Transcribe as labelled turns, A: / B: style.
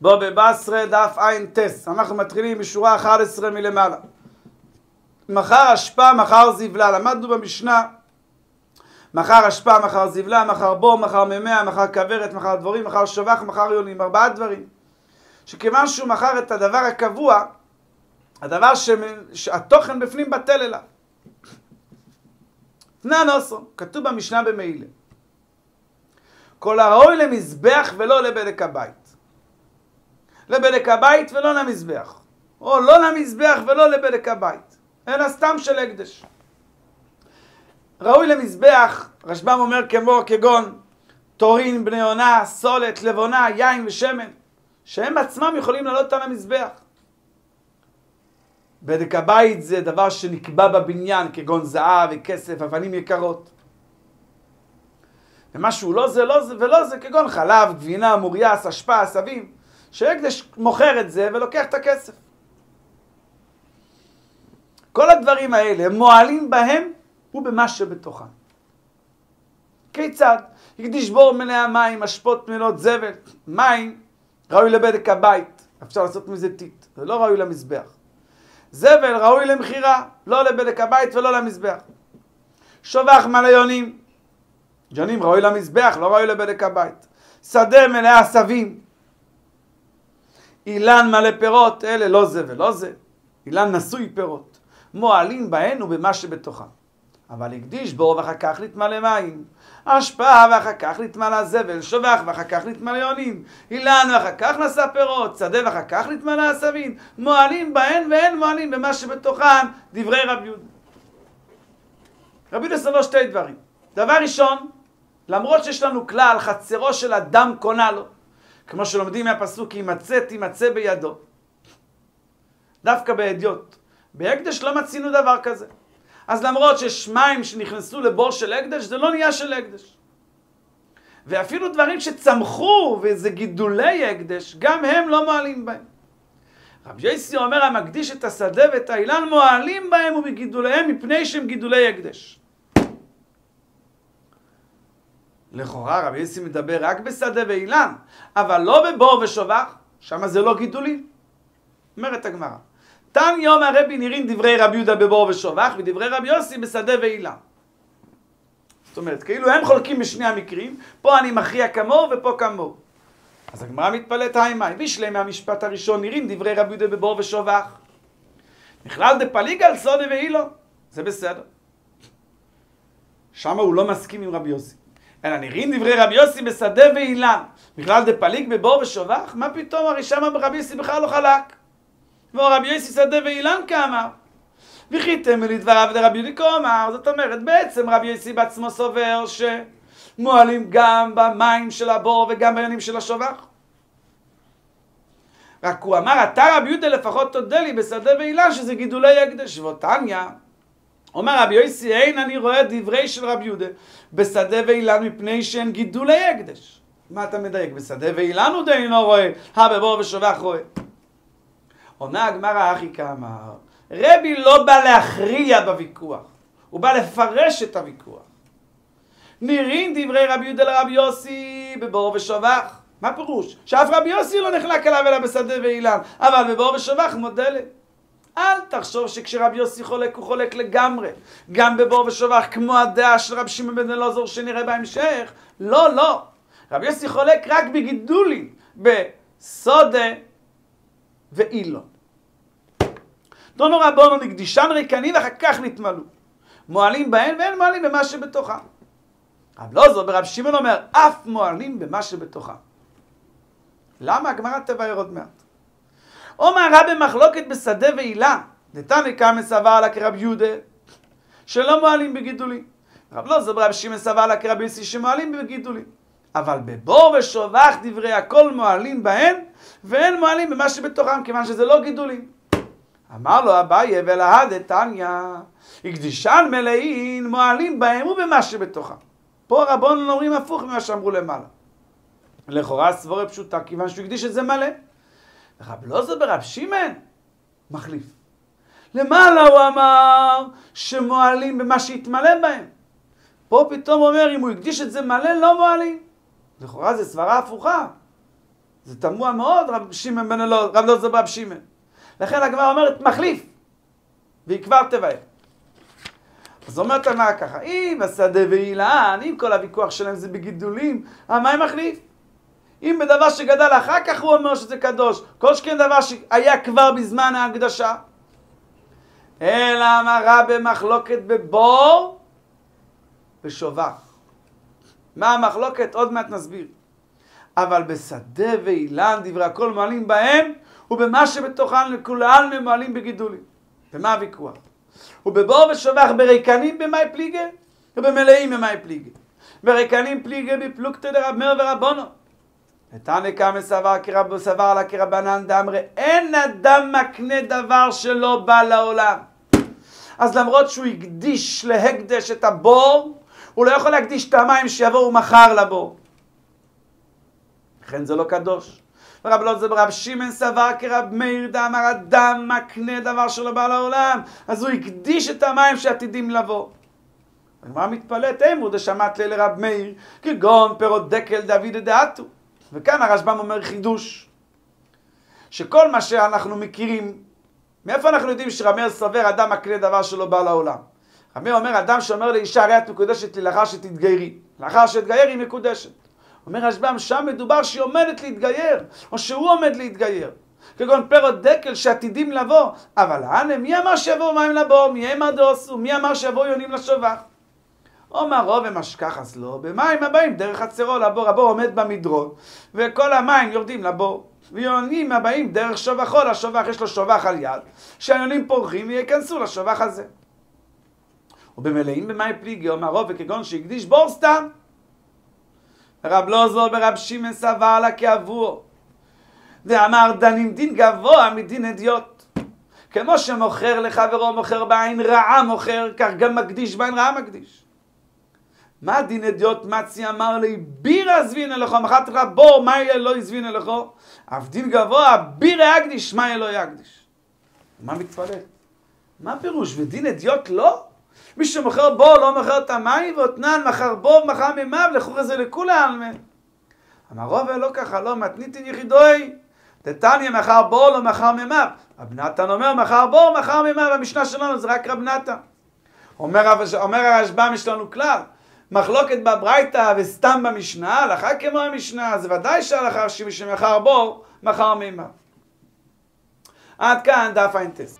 A: בוא בבשרה דף ע"ט, אנחנו מתחילים משורה 11 מלמעלה. מחר אשפה, מחר זבלה, למדנו במשנה מחר אשפה, מחר זבלה, מחר בור, מחר ממאה, מחר כוורת, מחר דבורים, מחר שובח, מחר יונים, ארבעה דברים. שכיוון שהוא מכר את הדבר הקבוע, הדבר שהתוכן בפנים בטל אליו. תנא נוסו, כתוב במשנה במעילה. כל הראוי למזבח ולא לבדק הבית. לבדק הבית ולא למזבח. או לא למזבח ולא לבדק הבית. אלא סתם של הקדש. ראוי למזבח, רשב"ם אומר כמו כגון תורין, בני עונה, סולת, לבונה, יין ושמן, שהם עצמם יכולים לעלות אותם למזבח. בדק הבית זה דבר שנקבע בבניין, כגון זהב וכסף, אבנים יקרות. ומשהו לא זה, לא זה ולא זה, כגון חלב, גבינה, מורייס, אשפה, עשבים, שהקדש מוכר את זה ולוקח את הכסף. כל הדברים האלה, מועלים בהם ובמה שבתוכם. כיצד? הקדיש בור מלא המים, אשפות מלאות זבל, מים, ראוי לבדק הבית, אפשר לעשות מזה טיט, זה לא ראוי למזבח. זבל ראוי למכירה, לא לבדק הבית ולא למזבח. שובח מלא יונים, יונים ראוי למזבח, לא ראוי לבדק הבית. שדה מלא עשבים, אילן מלא פירות, אלה לא זה ולא זה, אילן נשוי פירות. מועלים בהן ובמה שבתוכם. אבל הקדיש בור ואחר כך נתמלא מים. השפעה ואחר כך נתמלא זבל, שובח ואחר כך נתמלא יונים, אילן ואחר כך נשא פירות, שדה ואחר כך נתמלא עשבים, מועלים בהן ואין מועלים במה שבתוכן דברי רבי יהודה. רבי יהודה סבור שתי דברים. דבר ראשון, למרות שיש לנו כלל, חצרו של אדם קונה לו, כמו שלומדים מהפסוק, ימצא תימצא בידו. דווקא באדיוט. בהקדש לא מצינו דבר כזה. אז למרות שיש מים שנכנסו לבור של הקדש, זה לא נהיה של הקדש. ואפילו דברים שצמחו וזה גידולי הקדש, גם הם לא מועלים בהם. רבי יוסי אומר, המקדיש את השדה ואת האילן מועלים בהם ובגידוליהם מפני שהם גידולי הקדש. לכאורה רבי יוסי מדבר רק בשדה ואילן, אבל לא בבור ושובח, שם זה לא גידולים. אומרת הגמרא. תם יום הרבי נראים דברי רבי יהודה בבור ושובח, ודברי רבי יוסי בשדה ואילן. זאת אומרת, כאילו הם חולקים בשני המקרים, פה אני מכריע כמוהו ופה כמוהו. אז הגמרא מתפלאת היימאי, בשלם מהמשפט הראשון נראים דברי רבי יהודה בבור ושובח. בכלל דפליג על סודה ואילו, זה בסדר. שם הוא לא מסכים עם רבי יוסי. אלא נראים דברי רבי יוסי בשדה ואילן. בכלל דפליג בבור ושובח? מה פתאום, הרי שם רבי יוסי בכלל לא חלק. ורבי יוסי שדה ואילן כאמר. וחיתם לדבריו דרבי יהודה כאמר, זאת אומרת, בעצם רבי יוסי בעצמו סובר שמועלים גם במים של הבור וגם ביונים של השובח. רק הוא אמר, אתה רבי יהודה לפחות תודה לי בשדה ואילן שזה גידולי הקדש. ואותניא, אומר רבי יוסי, אין אני רואה דברי של רבי יהודה בשדה ואילן מפני שהן גידולי הקדש. מה אתה מדייק? בשדה ואילן הוא די לא רואה, הבבור ושובח רואה. עונה הגמרא אחי כאמר, רבי לא בא להכריע בוויכוח, הוא בא לפרש את הוויכוח. נראים דברי רבי יהודה לרבי יוסי בבור ושובח. מה פירוש? שאף רבי יוסי לא נחלק עליו אלא בשדה ואילן, אבל בבור ושובח מודה לי. אל תחשוב שכשרבי יוסי חולק, הוא חולק לגמרי. גם בבור ושובח, כמו הדעה של רבי שמעון בן אלעזר שנראה בהמשך. לא, לא. רבי יוסי חולק רק בגידולים, בסודה ואילון. דונו רבונו נקדישן ריקני ואחר כך נתמלאו. מועלים בהן ואין מועלים במה שבתוכם. רב זאת, ורב שמעון אומר, אף מועלים במה שבתוכם. למה? הגמרא תבהר עוד מעט. עומר רב במחלוקת בשדה ואילן, דתנא קמא סבר לה כרב יהודה, שלא מועלים בגידולים. רב לא זאת, ורב שמעון סבר לה כרב יוסי שמועלים בגידולים. אבל בבור ושובח דברי הכל מועלים בהן, ואין מועלים במה שבתוכם, כיוון שזה לא גידולים. אמר לו אביי ולהא דתניא, הקדישן מלאין מועלים בהם ובמה שבתוכם. פה רבון אומרים הפוך ממה שאמרו למעלה. לכאורה סבורה פשוטה, כיוון שהוא הקדיש את זה מלא. רב זה ברב שמעון, מחליף. למעלה הוא אמר שמועלים במה שהתמלא בהם. פה פתאום אומר, אם הוא הקדיש את זה מלא, לא מועלים. לכאורה זה סברה הפוכה. זה תמוה מאוד, רב שמעון בן אלעזר, רב אלעזר ברב שמעון. לכן הגמרא אומרת, מחליף, ויקבר תבער. אז אומרת הגמרא ככה, אם השדה ואילן, אם כל הוויכוח שלהם זה בגידולים, המים מחליף. אם בדבר שגדל אחר כך הוא אומר שזה קדוש, כל שכן דבר שהיה כבר בזמן ההקדשה. אלא אמרה במחלוקת בבור ושובח. מה המחלוקת? עוד מעט נסביר. אבל בשדה ואילן דברי הכל מועלים בהם, ובמה שבתוכן לכולן ממועלים בגידולים. ומה הוויכוח? ובבור ושובח בריקנים במאי פליגה, ובמלאים במאי פליגה. בריקנים פליגה בפלוגתא דרב מאיר ורבונו. ותנא קמא סבר כרב סבר לה כרבנן דאמרי, אין אדם מקנה דבר שלא בא לעולם. אז למרות שהוא הקדיש להקדש את הבור, הוא לא יכול להקדיש את המים שיבואו מחר לבור. לכן זה לא קדוש. ורב לא זה ברב שמעון סבר כרב מאיר דאמר אדם מקנה דבר שלא בא לעולם, אז הוא הקדיש את המים שעתידים לבוא. הגמרא מתפלאת, אימו דשמט לילה רב מאיר, כגון פירות דקל דוד דעתו. וכאן הרשב"ם אומר חידוש, שכל מה שאנחנו מכירים, מאיפה אנחנו יודעים שרמר סבר אדם מקנה דבר שלא בא לעולם? רמר אומר, אדם שאומר לאישה, הרי את מקודשת לי לאחר שתתגיירי. לאחר שתתגייר היא מקודשת. אומר רשב"ם, שם מדובר שהיא עומדת להתגייר, או שהוא עומד להתגייר. כגון פירות דקל שעתידים לבוא, אבל הנה, מי אמר שיבואו מים לבור? מי אמר דעשו? מי אמר שיבואו יונים לשובח? רוב ומשכחס לו, במים הבאים דרך חצרו לבור, הבור עומד במדרון, וכל המים יורדים לבור. ויונים הבאים דרך שובחו לשובח, יש לו שובח על יד, שהיונים פורחים וייכנסו לשובח הזה. ובמלאים במאי פליגי, אומר רוב וכגון שהקדיש בור סתם. רב לוזו ברב שמעון סבר לה כעבור. ואמר דנים דין גבוה מדין אדיוט. כמו שמוכר לחברו מוכר בעין רעה מוכר, כך גם מקדיש בעין רעה מקדיש. מה דין אדיוט מצי אמר לי, בירה זבין אלכו, מחת לך בור, מה יהיה לא יזבין אלכו? אף דין גבוה, בירה יקדיש, מה יהיה לא יקדיש? מה מתפלל? מה פירוש? ודין אדיוט לא? מי שמוכר בור לא מוכר את המים, ואותנן מכר בור ומכר מימיו, לכו זה לכולם. אמר רוב לא ככה, לא מתניתין יחידוי. דתניא מכר בור לא מכר מימיו. רב נתן אומר מכר בור מכר מימיו, המשנה שלנו זה רק רב נתן. אומר, אומר הרשב"ם יש לנו כלל, מחלוקת בברייתא וסתם במשנה, הלכה כמו המשנה, זה ודאי שהלכה שמי שמכר בור, מכר מימיו. עד כאן דף האינטס.